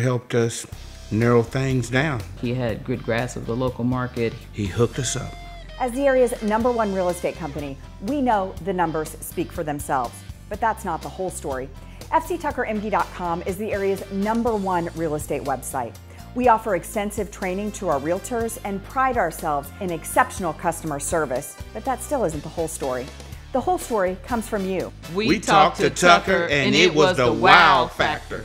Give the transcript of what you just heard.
helped us narrow things down. He had good grasp of the local market. He hooked us up. As the area's number one real estate company, we know the numbers speak for themselves. But that's not the whole story. FCTuckerEmge.com is the area's number one real estate website. We offer extensive training to our realtors and pride ourselves in exceptional customer service. But that still isn't the whole story. The whole story comes from you. We, talked to Tucker, and it was the wow factor.